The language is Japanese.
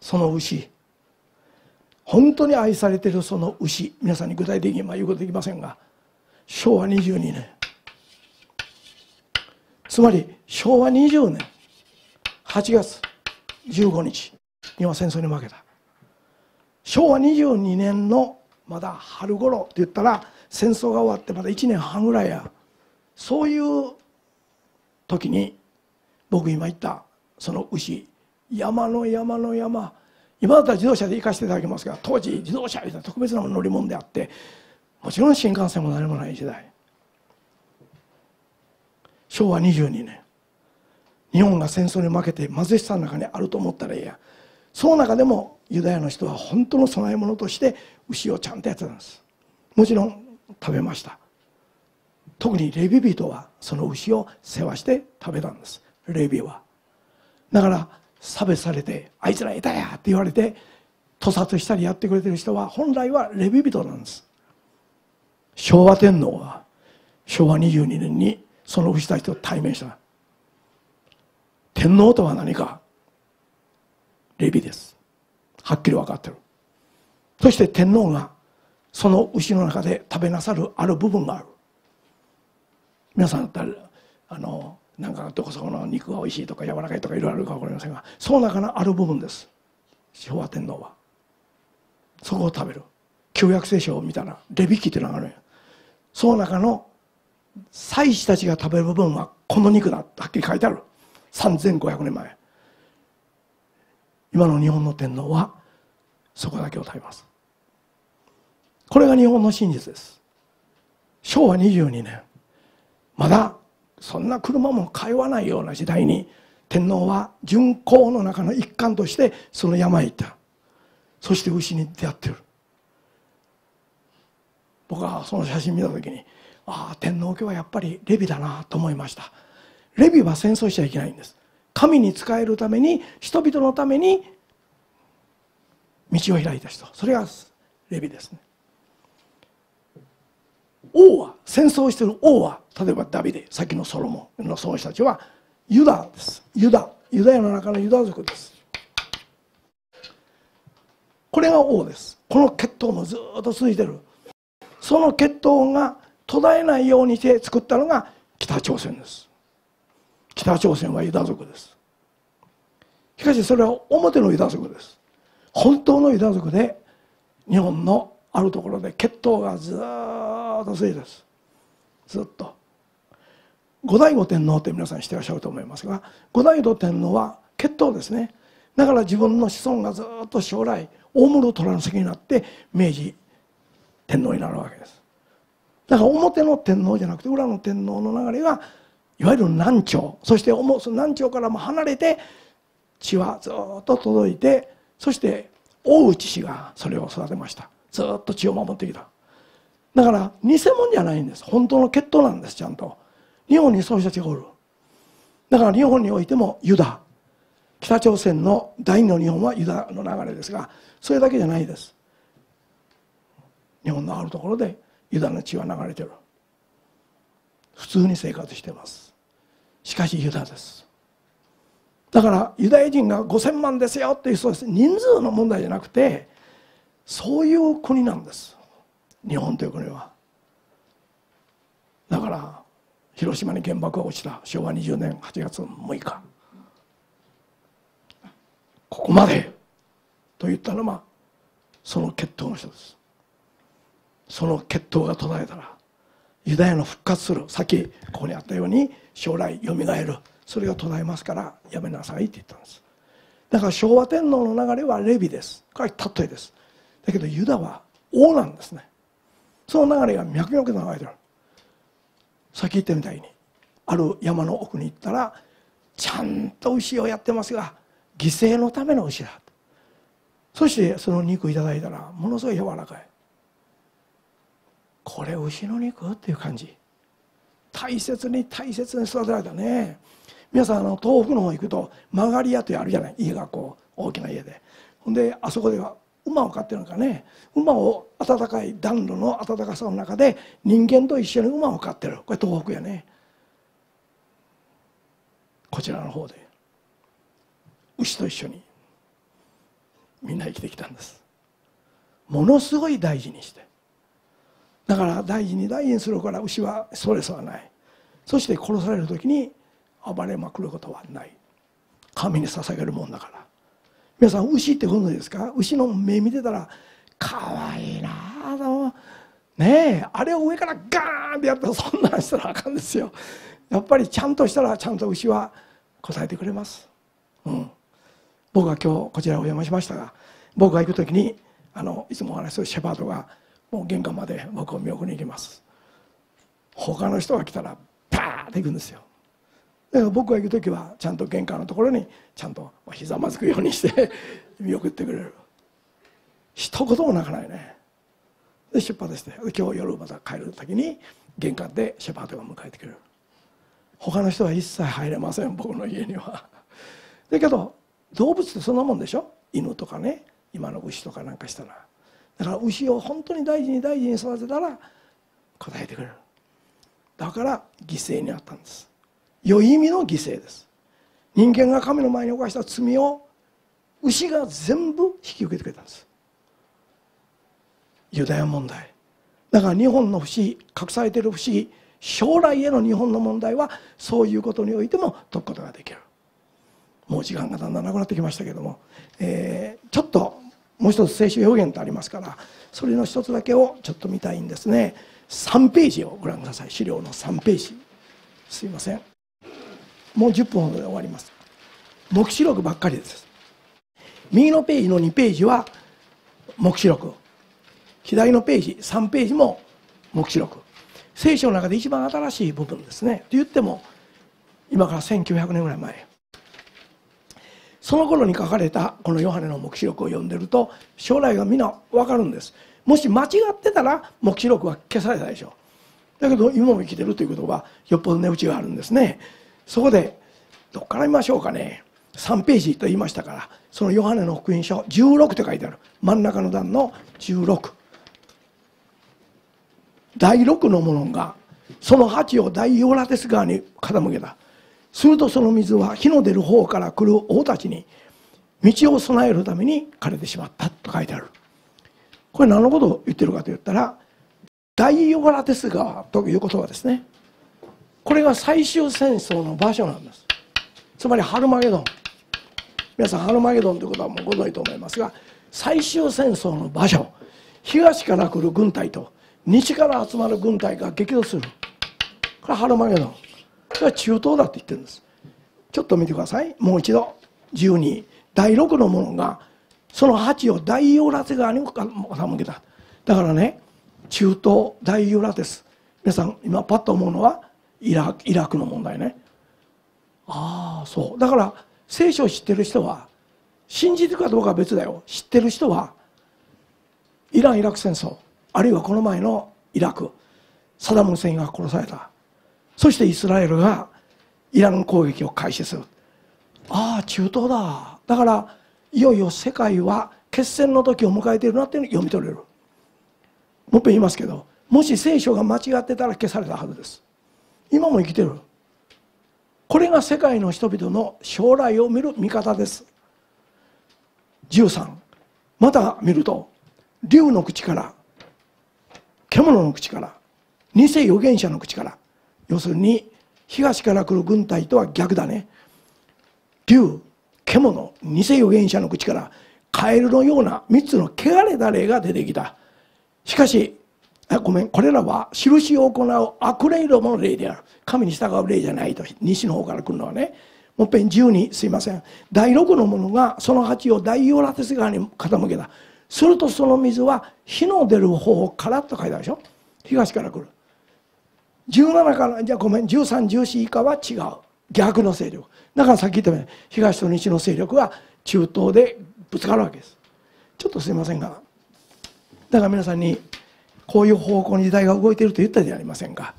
その牛。本当に愛されているその牛。皆さんに具体的に言うことできませんが。昭和22年。つまり昭和20年。8月15日日。本は戦争に負けた。昭和22年のまだ春頃って言ったら戦争が終わってまだ1年半ぐらいや。そういう時に僕今言ったその牛。山の山の山。今だったら自動車で行かせていただきますが当時自動車は特別な乗り物であってもちろん新幹線も何もない時代。昭和22年。日本が戦争に負けて貧しさの中にあると思ったらいいや。その中でもユダヤの人は本当の供え物として牛をちゃんとやってたんです。もちろん食べました。特にレビ人はその牛を世話して食べたんです。レビは。だから差別されてあいつらいたやって言われて屠殺したりやってくれてる人は本来はレビ人なんです。昭和天皇は昭和22年にその牛たちと対面した。天皇とは何かレビです。はっきり分かってる。そして天皇がその牛の中で食べなさるある部分がある。皆さんだったらあのなんかどこそこの肉がおいしいとか柔らかいとかいろいろあるか分かりませんがその中のある部分です。昭和天皇は。そこを食べる。旧約聖書を見たらレビキっていうのがあるんや。その中の祭司たちが食べる部分はこの肉だ。ってはっきり書いてある。3500年前。今の日本の天皇はそこだけを食べます。これが日本の真実です。昭和22年。まだそんな車も通わないような時代に天皇は巡行の中の一環としてその山へ行った。そして牛に出会ってる。僕はその写真見た時にああ天皇家はやっぱりレビだなと思いました。レビは戦争しちゃいけないんです。神に仕えるために人々のために道を開いた人。それがレビですね。王は戦争してる王は例えばダビデさっきのソロモンのその人たちはユダです。ユダユダヤの中のユダ族です。これが王です。この血統もずっと続いてる。その血統が途絶えないようにして作ったのが北朝鮮です。北朝鮮はユダ族です。しかしそれは表のユダ族です。本当のユダ族で日本のあるところで血統がずっと続いてです。ずっと。後醍醐天皇って皆さん知ってらっしゃると思いますが後醍醐天皇は血統ですね。だから自分の子孫がずっと将来大室虎の席になって明治天皇になるわけです。だから表の天皇じゃなくて裏の天皇の流れがいわゆる南朝。そしてその南朝からも離れて血はずっと届いてそして大内氏がそれを育てました。ずっと血を守ってきた。だから偽物じゃないんです。本当の血統なんですちゃんと。日本にそういう人たちがおる。だから日本においてもユダ。北朝鮮の第二の日本はユダの流れですがそれだけじゃないです。日本のあるところでユダの血は流れてる。普通に生活してます。しかしユダです。だからユダヤ人が5,000万ですよっていうそうです人数の問題じゃなくてそういう国なんです。日本という国は。だから広島に原爆が落ちた。昭和20年8月6日。ここまで。と言ったのはその血統の人です。その血統が途絶えたらユダヤの復活する。さっきここにあったように将来よみがえる。それが途絶えますからやめなさいって言ったんです。だから昭和天皇の流れはレビです。これは例えです。だけどユダは王なんですね。その流れが脈々と流れてる。さっき言ったみたいにある山の奥に行ったらちゃんと牛をやってますが犠牲のための牛だそしてその肉いただいたらものすごい柔らかい。これ牛の肉？っていう感じ。大切に大切に育てられたね。皆さんあの東北の方行くと曲がり屋というあるじゃない。家がこう大きな家で。ほんであそこでは馬を飼ってるのかね。馬を暖かい暖炉の暖かさの中で人間と一緒に馬を飼ってる。これ東北やね。こちらの方で。牛と一緒に。みんな生きてきたんです。ものすごい大事にして。だから大事に大事にするから牛はストレスはない。そして殺される時に暴れまくることはない。神に捧げるもんだから。皆さん牛ってご存知ですか？牛の目見てたらかわいいなあのねえあれを上からガーンってやったらそんなんしたらあかんですよ。やっぱりちゃんとしたらちゃんと牛は答えてくれます、うん、僕は今日こちらをお邪魔しましたが僕が行く時にあのいつもお話しするシェパードがもう玄関まで僕を見送りに行きます。他の人が来たらパーって行くんですよ。僕が行く時はちゃんと玄関のところにちゃんとひざまずくようにして見送ってくれる。一言も泣かないね。で出発して今日夜また帰る時に玄関でシェパードが迎えてくれる。他の人は一切入れません僕の家には。だけど動物ってそんなもんでしょ？犬とかね今の牛とかなんかしたら。だから牛を本当に大事に大事に育てたら答えてくれる。だから犠牲になったんです。良い意味の犠牲です。人間が神の前に犯した罪を牛が全部引き受けてくれたんです。ユダヤ問題。だから日本の不思議隠されている不思議将来への日本の問題はそういうことにおいても解くことができる。もう時間がだんだんなくなってきましたけども、えー、ちょっともう一つ聖書表現とありますからそれの一つだけをちょっと見たいんですね。3ページをご覧ください。資料の3ページ。すいません。もう10分ほどで終わります。黙示録ばっかりです。右のページの2ページは黙示録。左のページ3ページも黙示録。聖書の中で一番新しい部分ですね。と言っても今から1900年ぐらい前。その頃に書かれたこのヨハネの黙示録を読んでると将来がみんな分かるんです。もし間違ってたら黙示録は消されたでしょう。だけど今も生きてるということはよっぽど値打ちがあるんですね。そこでどっから見ましょうかね。3ページと言いましたからそのヨハネの福音書16って書いてある。真ん中の段の16第6の者がその鉢を大ヨラテス川に傾けた。するとその水は火の出る方から来る王たちに道を備えるために枯れてしまった。と書いてある。これ何のことを言ってるかと言ったら大ヨガラテス川という言葉ですね。これが最終戦争の場所なんです。つまりハルマゲドン。皆さんハルマゲドンということはもうご存知と思いますが最終戦争の場所。東から来る軍隊と西から集まる軍隊が激怒する。これハルマゲドン。それは中東だって言ってるんです。ちょっと見てください。もう一度。12第6の者がその鉢を大ユーラテ川に傾けた。だからね中東大ユーラテス皆さん今パッと思うのはイライラクの問題ね。ああそう。だから聖書を知ってる人は信じてるかどうかは別だよ。知ってる人はイラン・イラク戦争あるいはこの前のイラクサダム・フセインが殺された。そしてイスラエルがイラン攻撃を開始する。ああ中東だ。だからいよいよ世界は決戦の時を迎えているなっていうのを読み取れる。もう一遍言いますけどもし聖書が間違ってたら消されたはずです今も生きてる。これが世界の人々の将来を見る見方です。13また見ると竜の口から獣の口から偽預言者の口から要するに東から来る軍隊とは逆だね。竜獣偽預言者の口からカエルのような3つの汚れた霊が出てきた。しかしあごめん。これらは印を行う悪霊どもの霊である。神に従う霊じゃないと。西の方から来るのはね。もっぺん12すいません。第6の者がその鉢を大ヨラテス川に傾けた。するとその水は火の出る方からと書いてあるでしょ。東から来る。17からじゃあごめん。1314以下は違う。逆の勢力。だからさっき言ったように東と西の勢力は中東でぶつかるわけです。ちょっとすいませんが。だから皆さんにこういう方向に時代が動いていると言ったじゃありませんか。